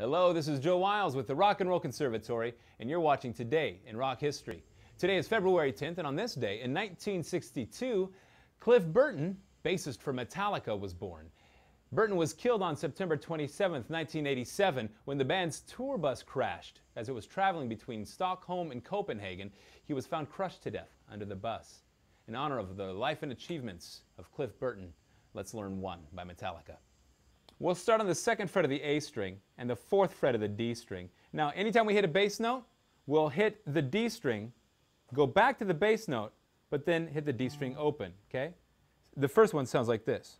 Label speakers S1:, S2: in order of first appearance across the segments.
S1: Hello, this is Joe Wiles with the Rock and Roll Conservatory, and you're watching Today in Rock History. Today is February 10th, and on this day, in 1962, Cliff Burton, bassist for Metallica, was born. Burton was killed on September 27, 1987, when the band's tour bus crashed. As it was traveling between Stockholm and Copenhagen, he was found crushed to death under the bus. In honor of the life and achievements of Cliff Burton, let's learn one by Metallica. We'll start on the second fret of the A string and the fourth fret of the D string. Now, anytime we hit a bass note, we'll hit the D string, go back to the bass note, but then hit the D string open, okay? The first one sounds like this.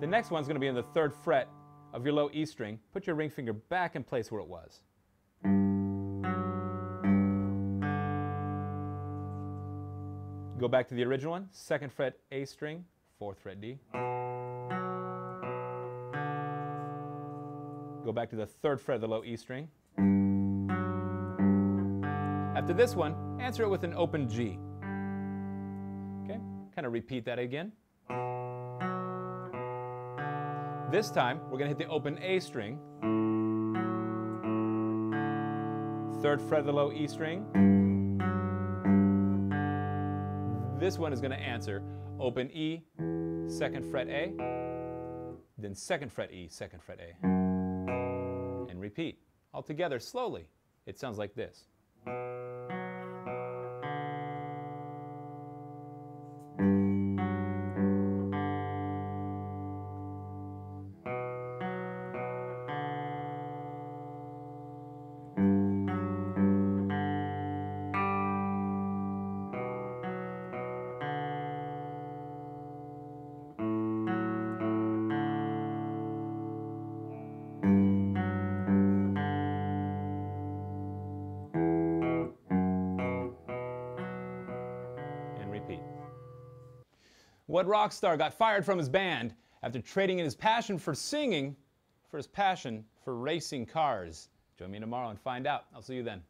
S1: The next one's going to be in the third fret of your low E string. Put your ring finger back in place where it was. Go back to the original one, second fret A string, fourth fret D. Go back to the third fret of the low E string. After this one, answer it with an open G. Okay, kind of repeat that again. This time, we're going to hit the open A string, third fret of the low E string, this one is going to answer open E, second fret A, then second fret E, second fret A, and repeat. All together, slowly, it sounds like this. What rock star got fired from his band after trading in his passion for singing for his passion for racing cars? Join me tomorrow and find out. I'll see you then.